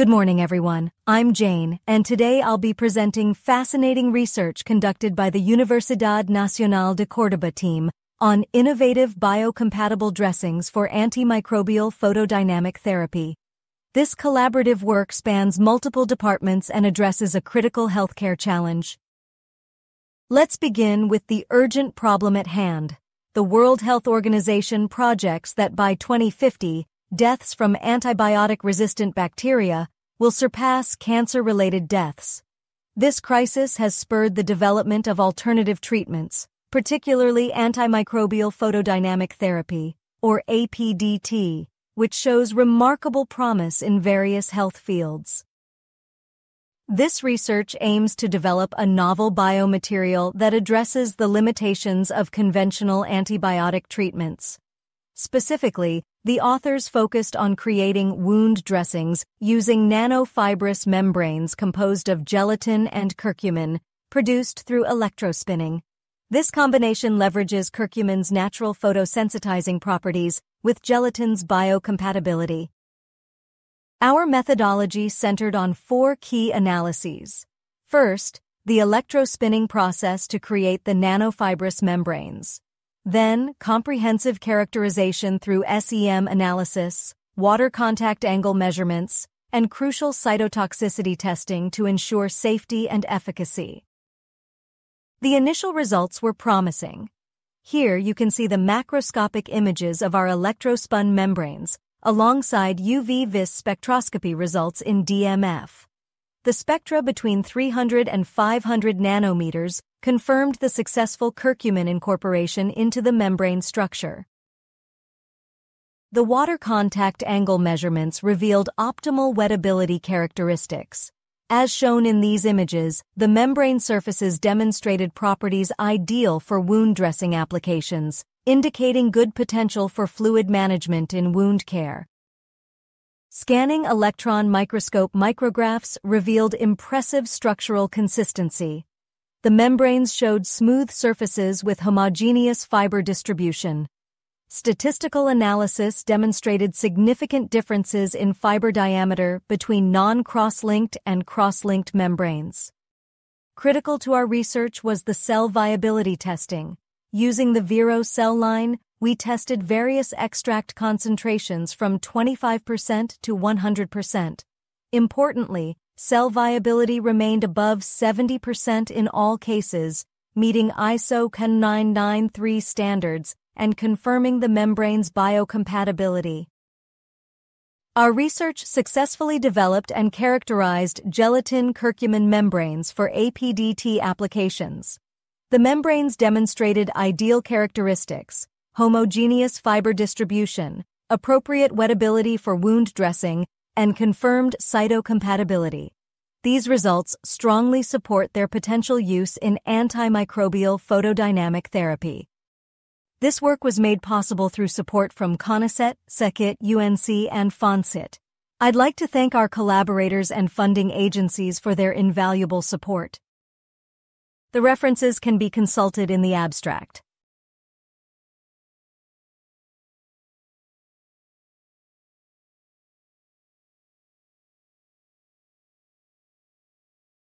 Good morning, everyone. I'm Jane, and today I'll be presenting fascinating research conducted by the Universidad Nacional de Córdoba team on innovative biocompatible dressings for antimicrobial photodynamic therapy. This collaborative work spans multiple departments and addresses a critical healthcare challenge. Let's begin with the urgent problem at hand. The World Health Organization projects that by 2050, deaths from antibiotic-resistant bacteria will surpass cancer-related deaths. This crisis has spurred the development of alternative treatments, particularly antimicrobial photodynamic therapy, or APDT, which shows remarkable promise in various health fields. This research aims to develop a novel biomaterial that addresses the limitations of conventional antibiotic treatments. Specifically, the authors focused on creating wound dressings using nanofibrous membranes composed of gelatin and curcumin, produced through electrospinning. This combination leverages curcumin's natural photosensitizing properties with gelatin's biocompatibility. Our methodology centered on four key analyses. First, the electrospinning process to create the nanofibrous membranes. Then, comprehensive characterization through SEM analysis, water contact angle measurements, and crucial cytotoxicity testing to ensure safety and efficacy. The initial results were promising. Here you can see the macroscopic images of our electrospun membranes alongside UV-vis spectroscopy results in DMF. The spectra between 300 and 500 nanometers confirmed the successful curcumin incorporation into the membrane structure. The water contact angle measurements revealed optimal wettability characteristics. As shown in these images, the membrane surfaces demonstrated properties ideal for wound dressing applications, indicating good potential for fluid management in wound care. Scanning electron microscope micrographs revealed impressive structural consistency. The membranes showed smooth surfaces with homogeneous fiber distribution. Statistical analysis demonstrated significant differences in fiber diameter between non-cross-linked and cross-linked membranes. Critical to our research was the cell viability testing. Using the Vero cell line, we tested various extract concentrations from 25% to 100%. Importantly, cell viability remained above 70% in all cases, meeting ISO 10993 standards and confirming the membrane's biocompatibility. Our research successfully developed and characterized gelatin curcumin membranes for APDT applications. The membranes demonstrated ideal characteristics, homogeneous fiber distribution, appropriate wettability for wound dressing, and confirmed cytocompatibility. These results strongly support their potential use in antimicrobial photodynamic therapy. This work was made possible through support from CONICET, SECyT, UNC, and FONCyT. I'd like to thank our collaborators and funding agencies for their invaluable support. The references can be consulted in the abstract.